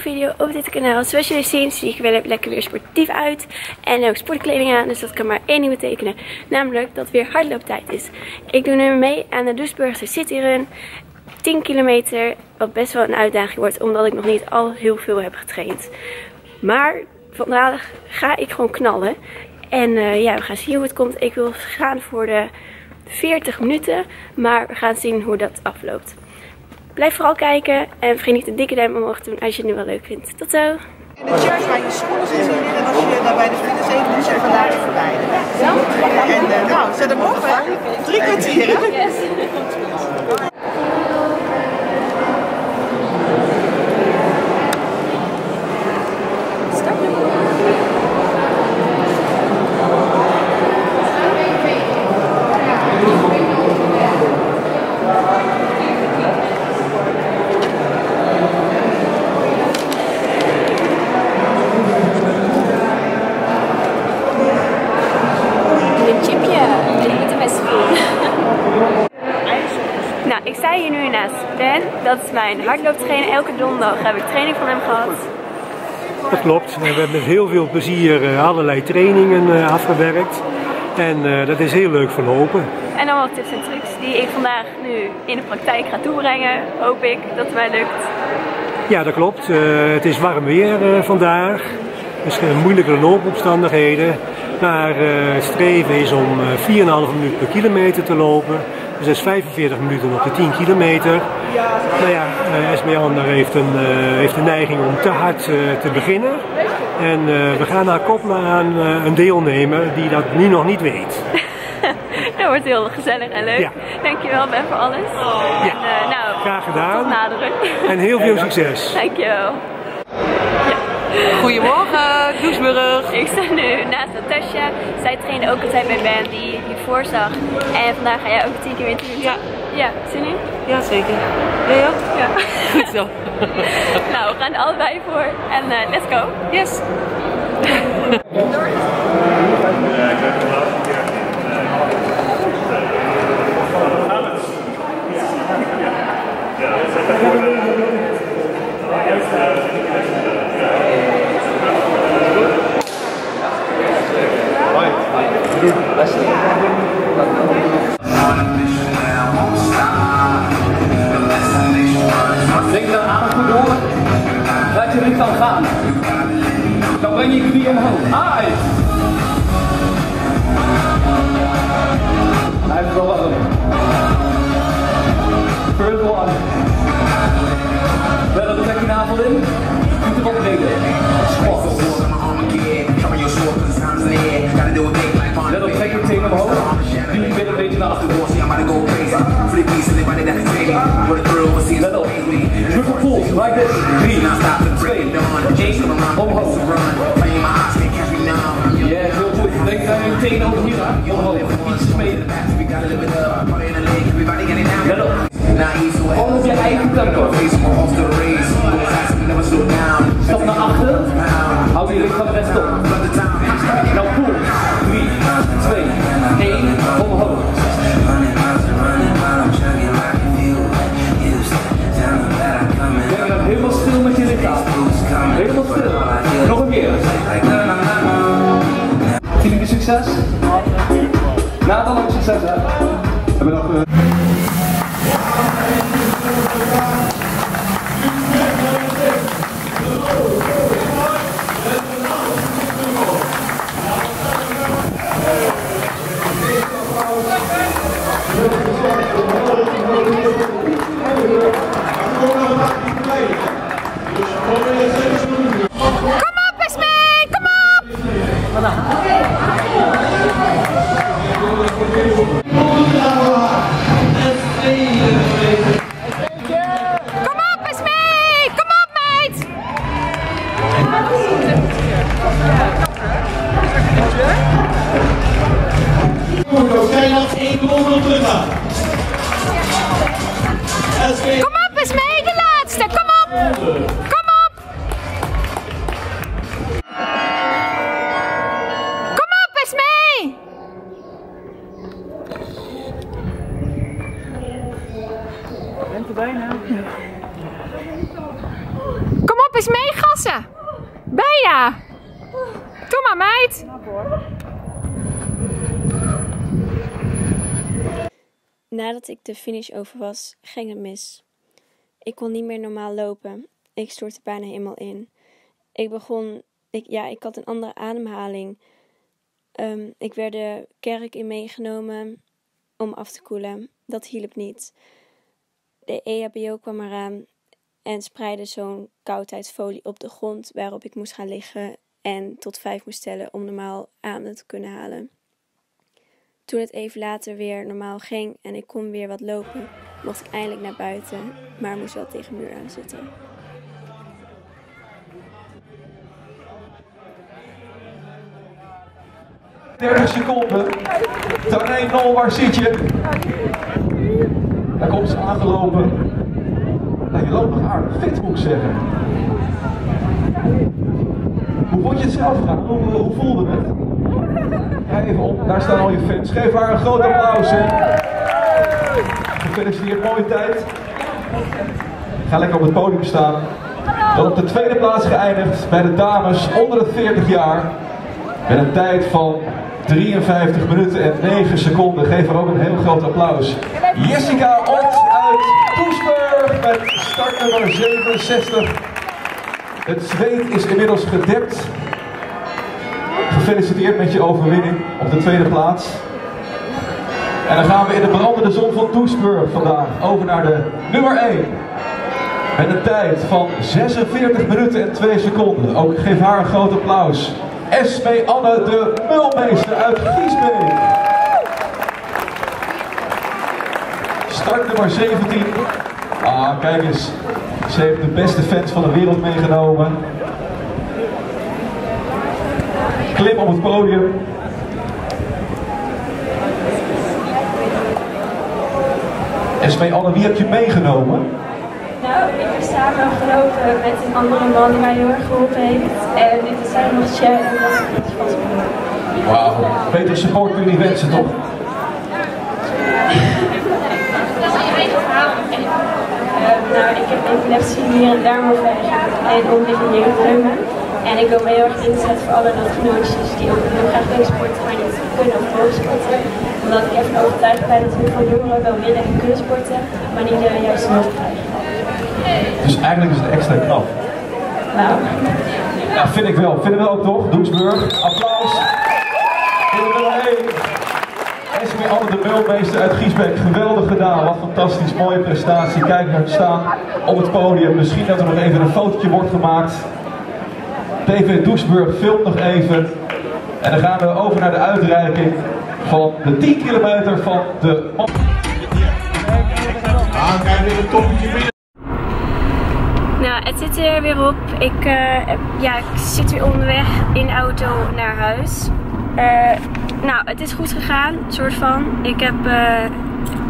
video op dit kanaal. Zoals jullie zien zie ik wel lekker weer sportief uit. En ook sportkleding aan. Dus dat kan maar één ding betekenen. Namelijk dat het weer hardlooptijd is. Ik doe nu mee aan de Doesburgse City Run. 10 kilometer. Wat best wel een uitdaging wordt. Omdat ik nog niet al heel veel heb getraind. Maar vandaag ga ik gewoon knallen. En uh, ja, we gaan zien hoe het komt. Ik wil gaan voor de 40 minuten. Maar we gaan zien hoe dat afloopt. Blijf vooral kijken en vergeet niet een dikke duim omhoog te doen als je het nu wel leuk vindt. Tot zo! In de church waar je schoenen zitten en als je daar bij de finish even moet je vandaag voorbij. En uh, nou, zet hem op hè. Drie kwartier hè. Een chipje. Ik moet hem eens doen. Nou, ik sta hier nu naast Ben. Dat is mijn hardlooptrainer. Elke donderdag heb ik training van hem gehad. Dat klopt. We hebben met heel veel plezier eh, allerlei trainingen eh, afgewerkt. En eh, dat is heel leuk verlopen. En allemaal tips en trucs die ik vandaag nu in de praktijk ga toebrengen. Hoop ik dat het mij lukt. Ja, dat klopt. Het is warm weer vandaag. Dus geen moeilijke loopomstandigheden. Maar het streven is om eh, 4,5 minuten per kilometer te lopen. Dus dat is 45 minuten op de 10 kilometer. Nou ja, Esmeander heeft een, eh, heeft een neiging om te hard eh, te beginnen. En eh, we gaan haar koppelen aan eh, een deelnemer die dat nu nog niet weet. Dat wordt heel gezellig en leuk. Ja. Dankjewel Ben voor alles. En, eh, nou, Graag gedaan. Tot naderen. En heel veel succes. Dankjewel. Goedemorgen, Doesburg. Ik sta nu naast Natasja. Zij trainde ook altijd bij Ben die je hiervoor zag. En vandaag ga jij ook 10 keer doen. Ja. Ja, zin in? Ja, zeker. Ja, ja. Ja. Goed zo. nou, we gaan er allebei voor. En eh, let's go. Yes. Hij heeft wel warm. First one. Verder trek je navel in. Voeten op beneden. Squat. Let op, trek je teen omhoog. Duw je billen een beetje naar achteren. Let op. Triple pulls, like this. 3, 2, 1, omhoog. Ja, Denk aan je teen over hier aan. Omhoog. Iets smeden. Let op. Gewoon op je eigen tempo. Stap naar achter. Hou je lichaam rechtop. Nou Hebben Kom op, eens meegassen. Bijna. Doe maar meid. Nadat ik de finish over was, ging het mis. Ik kon niet meer normaal lopen. Ik stortte bijna helemaal in. Ik begon, ik, ja, ik had een andere ademhaling. Ehm, ik werd de kerk in meegenomen om af te koelen. Dat hielp niet. De EHBO kwam eraan en spreidde zo'n koudheidsfolie op de grond waarop ik moest gaan liggen en tot vijf moest tellen om normaal adem te kunnen halen. Toen het even later weer normaal ging en ik kon weer wat lopen, mocht ik eindelijk naar buiten, maar moest wel tegen de muur aan zitten. seconden. Tanay Nol, waar zit je? Daar komt ze aangelopen. Nou, je loopt nog aardig fit, moet ik zeggen. Hoe vond je het zelf gaan? Hoe, hoe voelde het? Ja, even op, daar staan al je fans. Geef haar een groot applaus. Gefeliciteerd, mooie tijd. Ga lekker op het podium staan. Op de tweede plaats geëindigd bij de dames onder de 40 jaar. Met een tijd van 53 minuten en 9 seconden. Geef haar ook een heel groot applaus. Jessica Ott uit Doesburg met startnummer 67. Het zweet is inmiddels gedept. Gefeliciteerd met je overwinning op de tweede plaats. En dan gaan we in de brandende zon van Doesburg vandaag over naar de nummer 1. Met een tijd van 46 minuten en 2 seconden. Ook geef haar een groot applaus. Esme Anne de Mulmeester uit Giesbeek. Start nummer 17. Ah, kijk eens. Ze heeft de beste fans van de wereld meegenomen. Klim op het podium. Esme Anne, wie heb je meegenomen? Nou, ik heb samen gelopen met een andere man die mij heel erg geholpen heeft. En dit is zijn nog Cher en dat is een van zijn Wauw, betere support kun je niet wensen, toch? Verhaal. nou, ik heb epilepsie, hier en darmoverleging en omliggende reumen. En ik wil me heel erg inzetten voor alle lotgenootjes die ook heel graag willen sporten, maar niet kunnen of mogen sporten. Omdat ik ervan overtuigd ben dat heel veel jongeren wel willen en kunnen sporten, maar niet de juiste hulp krijgen. Dus eigenlijk is het extra knap. Nou, Ja, vind ik wel. Vinden we ook toch? Doensburg. Applaus. Voor de nummer 1. Esme Anne de Meulmeester uit Giesbeek. Geweldig gedaan. Wat fantastisch. Mooie prestatie. Kijk naar het staan op het podium. Misschien dat er nog even een fotootje wordt gemaakt. TV Doesburg filmt nog even. En dan gaan we over naar de uitreiking van de 10 kilometer van de... Ah, kijk weer een toppetje binnen. Nou, het zit er weer op. Ik, eh, ja, ik zit weer onderweg in de auto naar huis. Eh, nou, het is goed gegaan, soort van. Ik heb eh,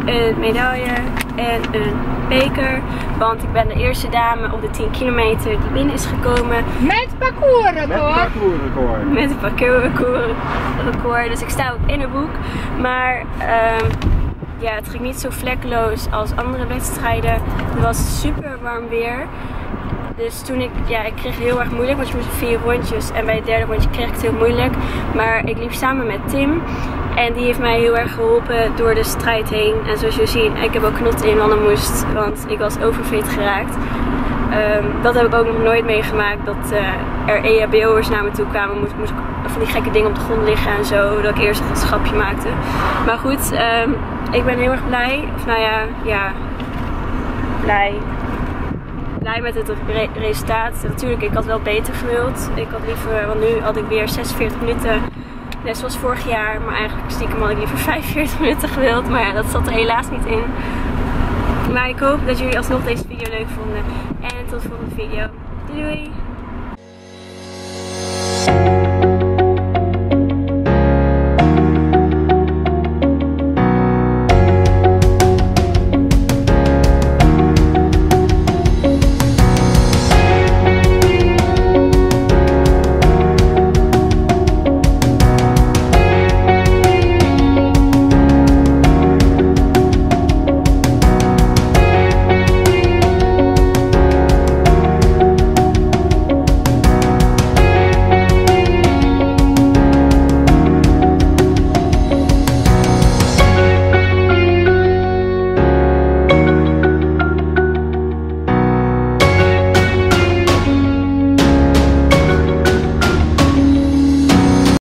een medaille en een beker. Want ik ben de eerste dame op de 10 kilometer die binnen is gekomen Met parcoursrecord. met een parcoursrecord. record. Dus ik sta ook in het boek. Maar ehm, ja, het ging niet zo vlekkeloos als andere wedstrijden. Het was super warm weer. Dus toen ik, ja, ik kreeg heel erg moeilijk, want je moest vier rondjes. En bij het derde rondje kreeg ik het heel moeilijk. Maar ik liep samen met Tim. En die heeft mij heel erg geholpen door de strijd heen. En zoals je ziet, ik heb ook knotten in moest, want ik was overfit geraakt. Ehm, dat heb ik ook nog nooit meegemaakt. Dat eh, er EHBO'ers naar me toe kwamen. Moest, moest ik van die gekke dingen op de grond liggen en zo. Dat ik eerst een schapje maakte. Maar goed, ehm, ik ben heel erg blij. Of nou ja, ja. Blij. Blij met het re- resultaat. Natuurlijk, ik had wel beter gewild. Ik had liever, want nu had ik weer 46 minuten. Net zoals vorig jaar. Maar eigenlijk stiekem had ik liever 45 minuten gewild. Maar ja, dat zat er helaas niet in. Maar ik hoop dat jullie alsnog deze video leuk vonden. En tot de volgende video. Doei doei!